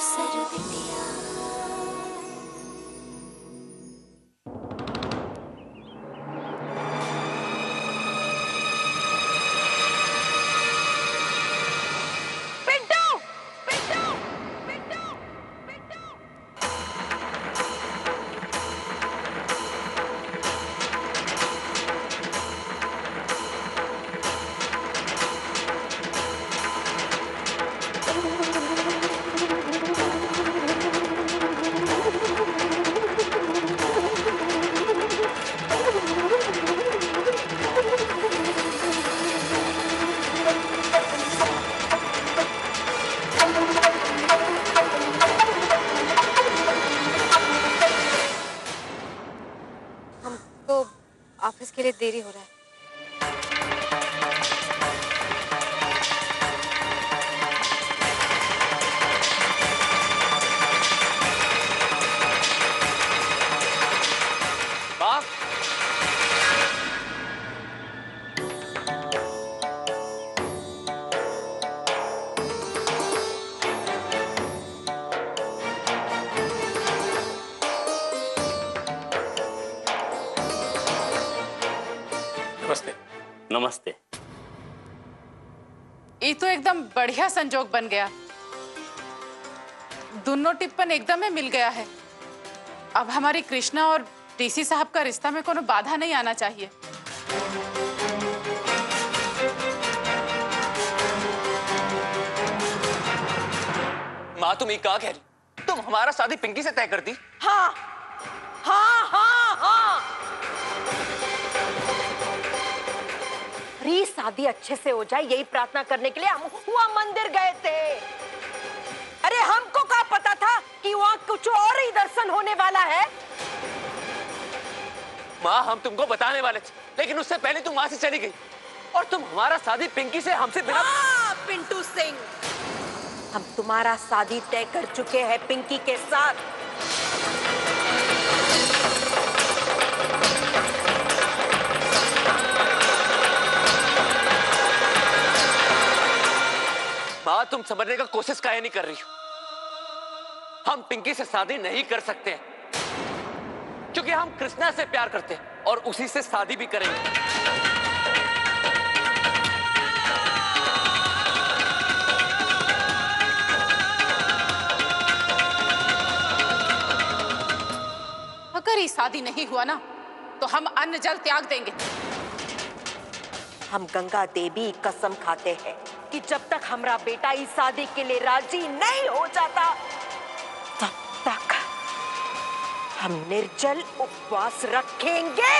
upset of India. नमस्ते। नमस्ते। ये तो एकदम बढ़िया संजोग बन गया। दोनों टिप्पण एकदम ही मिल गया है। अब हमारी कृष्णा और डीसी साहब का रिश्ता में कोनो बाधा नहीं आना चाहिए। माँ तुम ये कहा कह रही तुम हमारा शादी पिंकी से तय कर दी हाँ री शादी अच्छे से हो जाए यही प्रार्थना करने के लिए हम हुआ मंदिर गए थे। अरे हमको क्या पता था कि वहाँ कुछ और ही दर्शन होने वाला है? माँ हम तुमको बताने वाले थे लेकिन उससे पहले तुम वहाँ से चली गई। और तुम हमारा शादी पिंकी से हमसे बिना हाँ, पिंटू सिंह। हम तुम्हारा शादी तय कर चुके हैं पिंकी के साथ। माँ तुम समझने का कोशिश काहे नहीं कर रही हो। हम पिंकी से शादी नहीं कर सकते। हैं क्योंकि हम कृष्णा से प्यार करते हैं और उसी से शादी भी करेंगे। अगर ये शादी नहीं हुआ ना तो हम अन्न जल त्याग देंगे। हम गंगा देवी कसम खाते हैं। कि जब तक हमारा बेटा इस शादी के लिए राज़ी नहीं हो जाता तब तक हम निर्जल उपवास रखेंगे।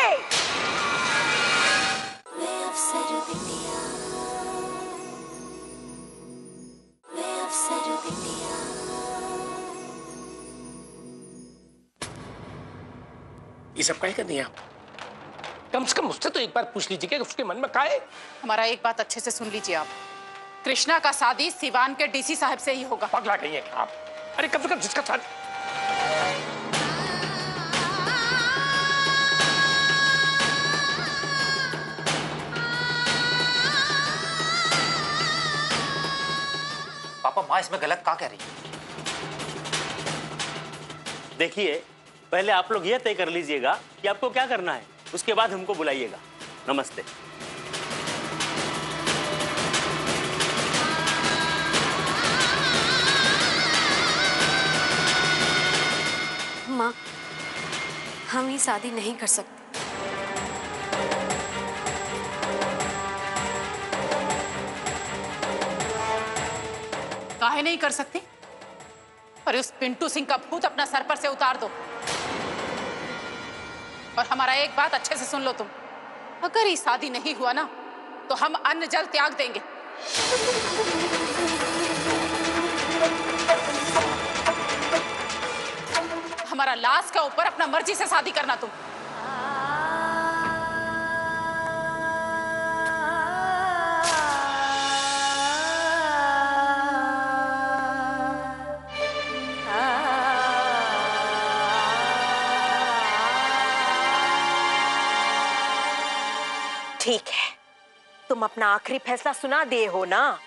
ये सब कहे कर दिया कम से कम मुझसे तो एक बार पूछ लीजिए कि उसके मन में का है? हमारा एक बात अच्छे से सुन लीजिए आप। कृष्णा का शादी सिवान के डीसी साहब से ही होगा। पगला गई है आप? अरे कम से कम जिसका साथ पापा माँ इसमें गलत क्या कह रही है? देखिए पहले आप लोग यह तय कर लीजिएगा कि आपको क्या करना है उसके बाद हमको बुलाइएगा। नमस्ते। शादी नहीं कर सकती। काहे नहीं कर सकती? अरे उस पिंटू सिंह का भूत अपना सर पर से उतार दो। और हमारा एक बात अच्छे से सुन लो तुम। अगर ये शादी नहीं हुआ ना तो हम अन्न जल त्याग देंगे। हमारा लाश का ऊपर अपना मर्ज़ी से शादी करना तुम। ठीक है। तुम अपना आखिरी फैसला सुना दिए हो ना?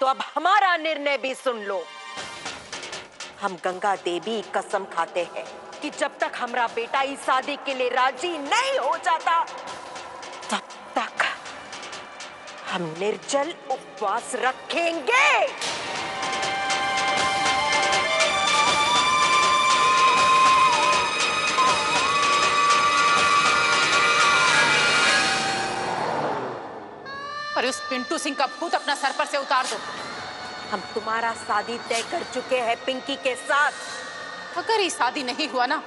तो अब हमारा निर्णय भी सुन लो। हम गंगा देवी कसम खाते हैं कि जब तक हमारा बेटा इस शादी के लिए राज़ी नहीं हो जाता, तब तक हम निर्जल उपवास रखेंगे। उस पिंटू सिंह का भूत अपना सर पर से उतार दो। हम तुम्हारा शादी तय कर चुके हैं पिंकी के साथ। अगर ये शादी नहीं हुआ ना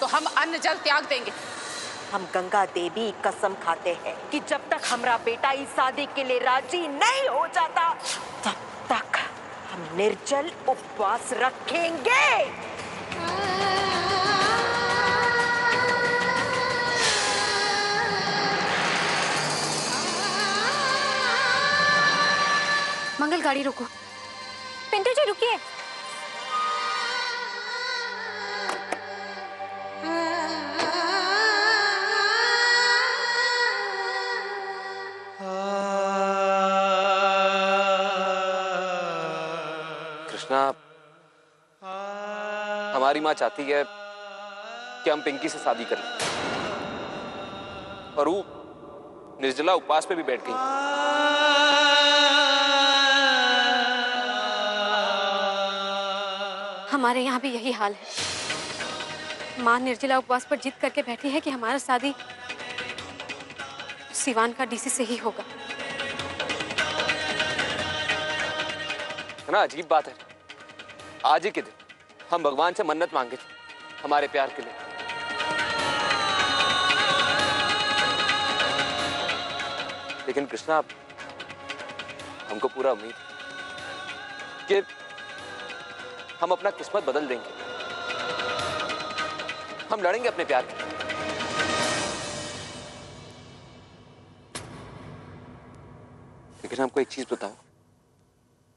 तो हम अन्न जल त्याग देंगे। हम गंगा देवी कसम खाते हैं कि जब तक हमारा बेटा इस शादी के लिए राज़ी नहीं हो जाता तब तक हम निर्जल उपवास रखेंगे। मंगल गाड़ी रोको। पिंटू जी, रुकिए। कृष्णा, हमारी माँ चाहती है कि हम पिंकी से शादी कर लें। और वो निर्जला उपवास पे भी बैठ गई। हमारे यहाँ भी यही हाल है। माँ निर्जला उपवास पर जिद करके बैठी है कि हमारा शादी सिवान का डीसी से ही होगा। ना अजीब बात है। आज ही के दिन हम भगवान से मन्नत मांगे थे हमारे प्यार के लिए। लेकिन कृष्णा, हमको पूरा उम्मीद है। हम अपना किस्मत बदल देंगे। हम लड़ेंगे अपने प्यार के। लेकिन हमको एक चीज़ बताओ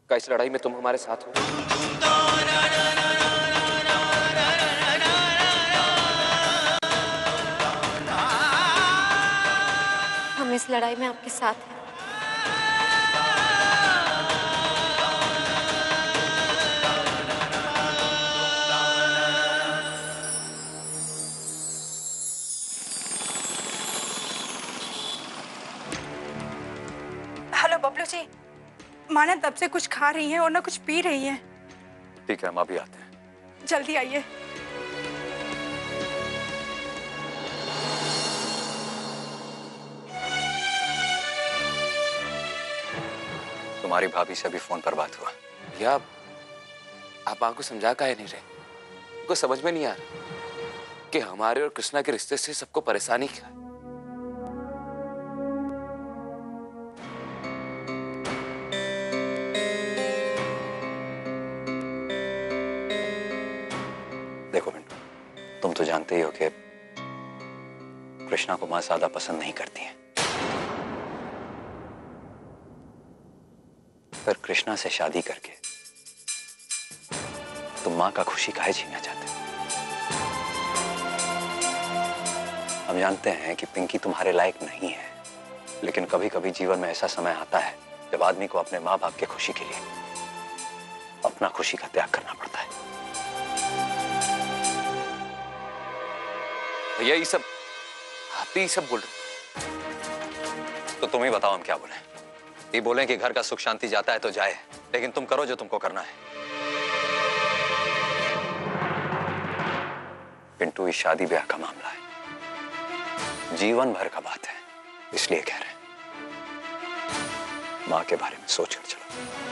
का इस लड़ाई में तुम हमारे साथ हो? हम इस लड़ाई में आपके साथ हैं। माँ ने तब से कुछ खा रही है और ना कुछ पी रही है। ठीक है हम अभी आते हैं। जल्दी आइए। तुम्हारी भाभी से अभी फ़ोन पर बात हुआ। या आप माँ को समझा काहे नहीं रहे उनको समझ में नहीं आ रहा कि हमारे और कृष्णा के रिश्ते से सबको परेशानी क्या? है जानते ही हो कि कृष्णा को माँ ज़्यादा पसंद नहीं करती है। पर कृष्णा से शादी करके तुम माँ का खुशी काहे छीनना चाहते हम जानते हैं कि पिंकी तुम्हारे लायक नहीं है, लेकिन कभी कभी जीवन में ऐसा समय आता है जब आदमी को अपने माँ बाप के खुशी के लिए अपना खुशी का त्याग करना पड़ता है। भैया, ये सब आप ही सब बोल रहे तो तुम ही बताओ हम क्या बोले? ये बोले कि घर का सुख शांति जाता है तो जाए, लेकिन तुम करो जो तुमको करना है। पिंटू इस शादी ब्याह का मामला है। जीवन भर का बात है, इसलिए कह रहे हैं। माँ के बारे में सोचकर चलो।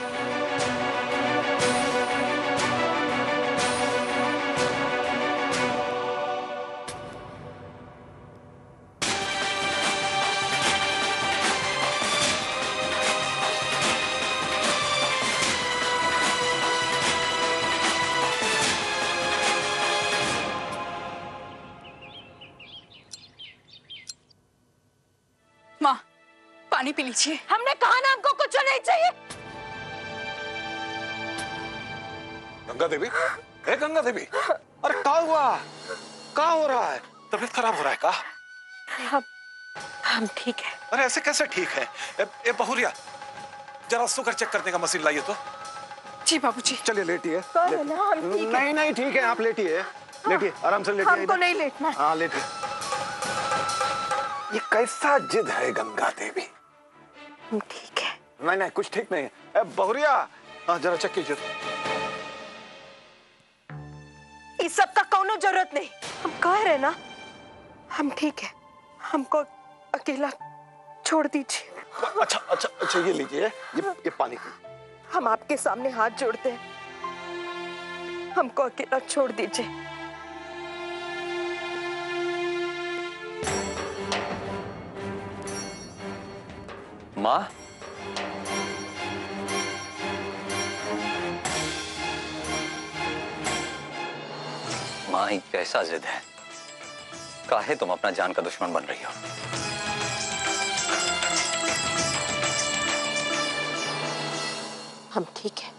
लीजिए। हमने कहा ना हमको कुछ नहीं चाहिए। गंगा देवी? ए गंगा देवी। अरे क्या हुआ? क्या हो रहा है? तबीयत खराब हो रहा है का? हम हम ठीक है। अरे ऐसे कैसे ठीक है? ए, ए बहुरिया जरा शुगर चेक करने का मशीन लाइए तो। जी बाबूजी। चलिए लेटिए। है हैं। नहीं नहीं ठीक है आप लेटिए। हाँ, लेटिए आराम से लेटिए हमको नहीं लेटना। हाँ लेटिए। ये कैसा जिद है गंगा देवी? ठीक है। नहीं नहीं कुछ ठीक नहीं है। बहुरिया हाँ जरा चेक कीजिए। इस सब का कोनो ज़रूरत नहीं। हम कह रहे ना? हम ठीक है। हमको अकेला छोड़ दीजिए। अच्छा अच्छा अच्छा ये लीजिए ये ये पानी हम आपके सामने हाथ जोड़ते हैं। हमको अकेला छोड़ दीजिए। माँ माँ ही कैसा जिद है। काहे तुम अपना जान का दुश्मन बन रही हो? हम ठीक है।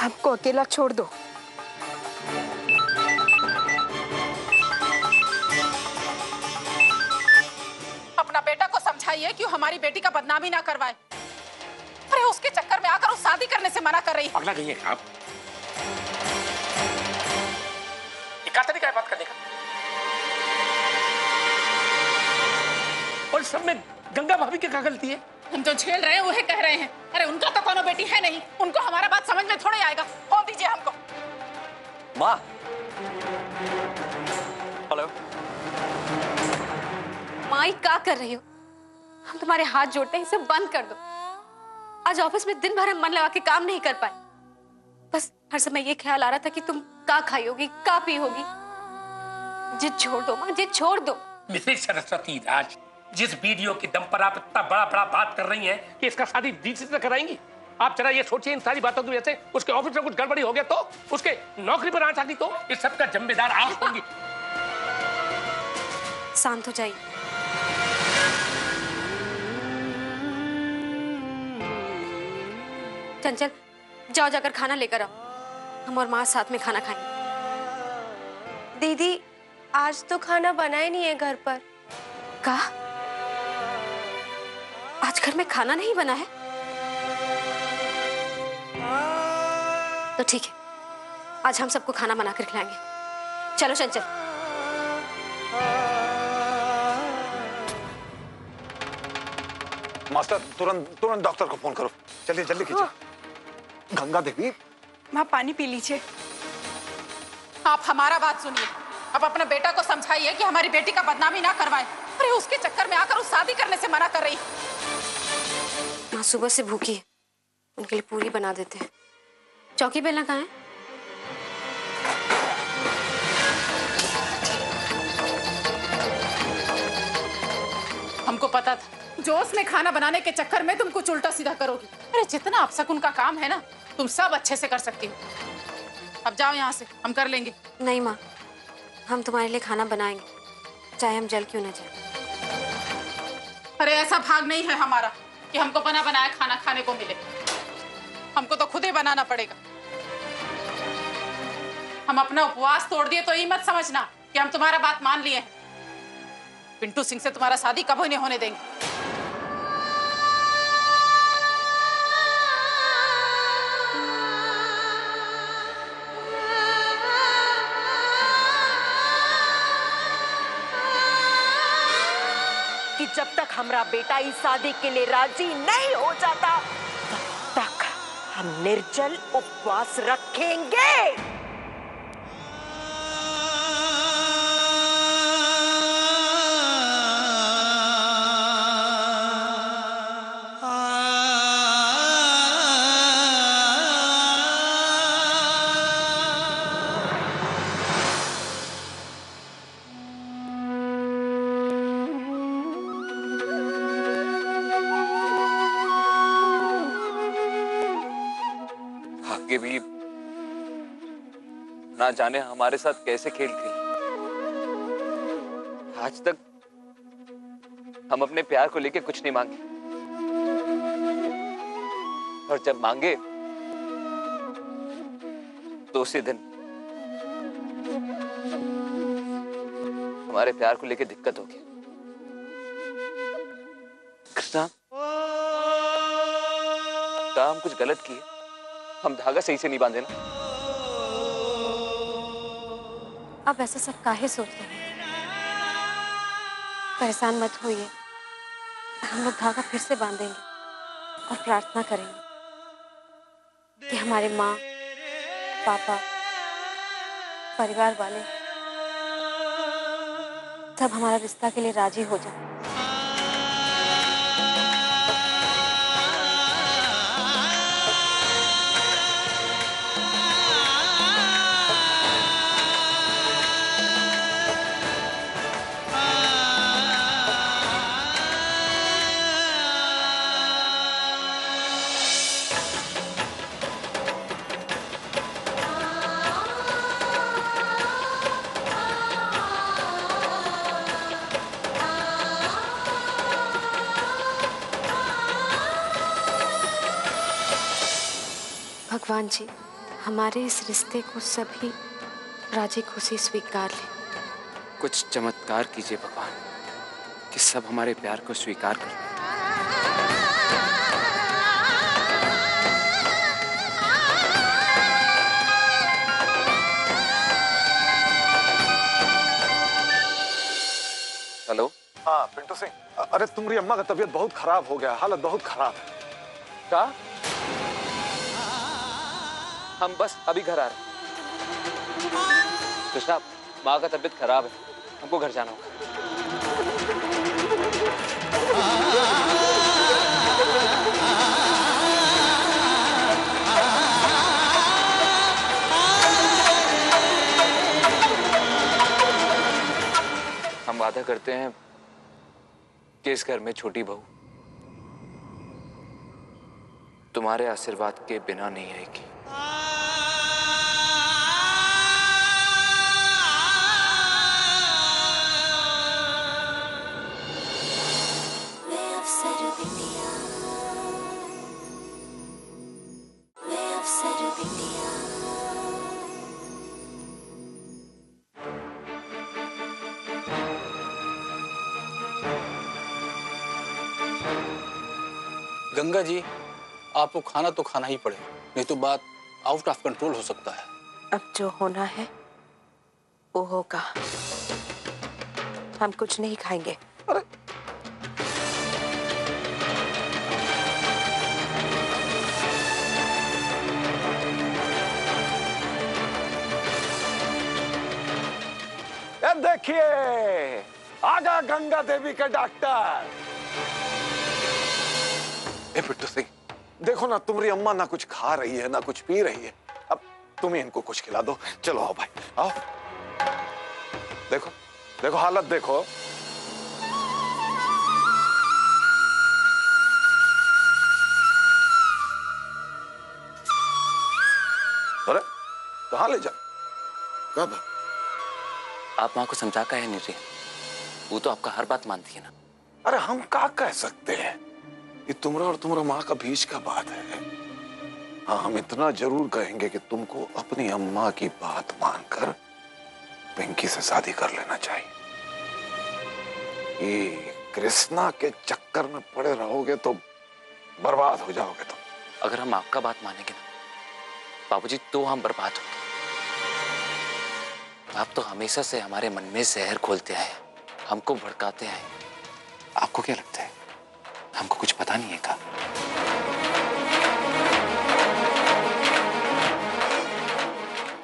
हमको अकेला छोड़ दो। समझाइए कि वो हमारी बेटी का बदनामी ना करवाए। अरे उसके चक्कर में आकर वो शादी करने से मना कर रही है। पगला गई है आप? क्या तरीका है बात करने का? और सब में गंगा भाभी की क्या गलती है? हम जो झेल रहे हैं वही कह रहे हैं। अरे उनका तो कोनो बेटी है नहीं। उनको हमारा बात समझ में थोड़े आएगा। फ़ोन दीजिए हमको। माँ। हेलो। माई क्या कर रही हो? हम तुम्हारे हाथ जोड़ते हैं इसे बंद कर दो। आज ऑफ़िस में दिन भर हम मन लगा के काम नहीं कर पाए। बस हर समय ये ख्याल आ रहा था कि तुम का खाई होगी का पी होगी। जिद छोड़ दो माँ जिद छोड़ दो। मिसेज सरस्वती राज जिस वीडियो के दम पर आप इतना बड़ा बड़ा बात कर रही हैं कि इसका शादी डीसी से कराएँगी? आप जरा ये सोचिए इन सारी बातों की वजह से उसके ऑफ़िस में कुछ गड़बड़ी हो गया तो उसके नौकरी पर आँच आ गई तो इस सब का जिम्मेदार आप होंगी। शांत हो जाइए। चंचल जाओ जाकर खाना लेकर आओ। हम और माँ साथ में खाना खाएँगे। दीदी आज तो खाना बना ही नहीं है घर पर। कहा आज घर में खाना नहीं बना है? तो ठीक है आज हम सबको खाना बना कर खिलाएँगे। चलो चंचल। मास्टर तुरंत तुरंत डॉक्टर को फ़ोन करो। चलिए जल्दी कीजिए गंगा देवी। माँ पानी पी लीजिए। आप हमारा बात सुनिए। अब अपने बेटा को समझाइए कि हमारी बेटी का बदनामी ना करवाए। अरे उसके चक्कर में आकर उस शादी करने से मना कर रही। माँ सुबह से भूखी है। उनके लिए पूरी बना देते हैं। चौकी बेलना कहाँ है हमको पता था जोश में खाना बनाने के चक्कर में तुम कुछ उल्टा सीधा करोगी। अरे जितना अपशकुन का काम है ना तुम सब अच्छे से कर सकती हो। अब जाओ यहाँ से हम कर लेंगे। नहीं माँ हम तुम्हारे लिए खाना बनाएँगे चाहे हम जल क्यों न जाए। अरे ऐसा भाग नहीं है हमारा कि हमको बना बनाया खाना खाने को मिले। हमको तो खुद ही बनाना पड़ेगा। हम अपना उपवास तोड़ दिए तो ये मत समझना कि हम तुम्हारा बात मान लिए हैं। पिंटू सिंह से तुम्हारा शादी कभी नहीं होने देंगे? कि जब तक हमारा बेटा इस शादी के लिए राज़ी नहीं हो जाता, तब तक हम निर्जल उपवास रखेंगे। आगे भी ना जाने हमारे साथ कैसे खेल खेली आज तक हम अपने प्यार को लेके कुछ नहीं मांगे। और जब मांगे तो उसी दिन हमारे प्यार को लेके दिक्कत होगी कृष्णा हम कुछ गलत किए? हम धागा सही से नहीं बांधे ना। अब ऐसा सब काहे सोच रहे हैं? परेशान मत होइए। हम लोग धागा फिर से बांधेंगे और प्रार्थना करेंगे कि हमारे माँ, पापा, परिवार वाले सब हमारा रिश्ता के लिए राज़ी हो जाए। भगवान जी हमारे इस रिश्ते को सभी राज़ी खुशी स्वीकार लें। कुछ चमत्कार कीजिए भगवान कि सब हमारे प्यार को स्वीकार कर। हेलो। हाँ पिंटू सिंह। अरे तुम्हारी अम्मा का तबीयत बहुत खराब हो गया हालत बहुत खराब है। क्या? हम बस अभी घर आ रहे हैं। कृष्णा, माँ का तबीयत खराब है। हमको घर जाना होगा। हम वादा करते हैं कि इस घर में छोटी बहू तुम्हारे आशीर्वाद के बिना नहीं आएगी गंगा जी आपको खाना तो खाना ही पड़ेगा नहीं तो बात आउट ऑफ़ कंट्रोल हो सकता है। अब जो होना है वो होगा। हम कुछ नहीं खाएँगे। ये देखिए आगा गंगा देवी के डॉक्टर। ए पिट्टू सिंह देखो ना तुम्हारी अम्मा ना कुछ खा रही है ना कुछ पी रही है। अब तुम ही इनको कुछ खिला दो। चलो आओ भाई आओ। देखो देखो हालत देखो। अरे कहाँ ले जा? कब? आप माँ को समझा का है नहीं रही वो तो आपका हर बात मानती है ना। अरे हम क्या कह सकते हैं? ये तुम्हारा और तुम्हारा माँ का बीच का बात है। हाँ हम इतना ज़रूर कहेंगे कि तुमको अपनी अम्मा की बात मानकर पिंकी से शादी कर लेना चाहिए। ये कृष्णा के चक्कर में पड़े रहोगे तो बर्बाद हो जाओगे तुम। अगर हम आपका बात मानेंगे ना, बाबूजी तो हम बर्बाद होंगे। आप तो हमेशा से हमारे मन में जहर खोलते आए हमको भड़काते आए आपको क्या लगता है? हमको कुछ पता नहीं है का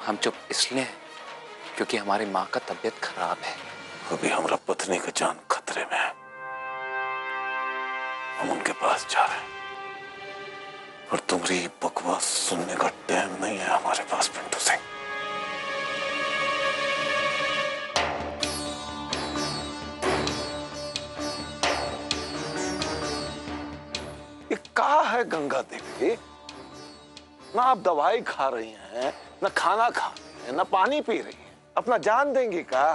हम चुप इसलिए क्योंकि हमारी माँ का तबीयत खराब है। अभी हमारा पत्नी का जान खतरे में है। हम उनके पास जा रहे हैं। और तुम्हारी बकवास सुनने का टाइम नहीं है हमारे पास, पिंटू सिंह। ये का है गंगा देवी? ना आप दवाई खा रही हैं ना खाना खा रही हैं ना पानी पी रही हैं। अपना जान देंगी का?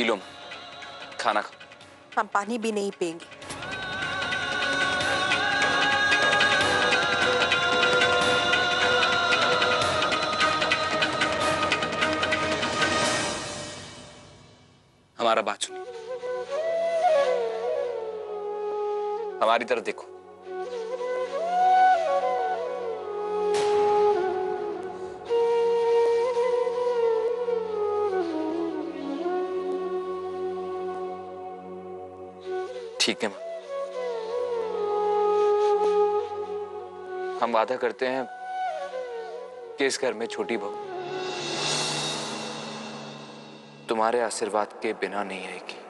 इलो खाना खा। हम पानी भी नहीं पिएँगे हमारा बात सुनिए। हमारी तरफ़ देखो। ठीक है, माँ। हम वादा करते हैं कि इस घर में छोटी बहू तुम्हारे आशीर्वाद के बिना नहीं आएगी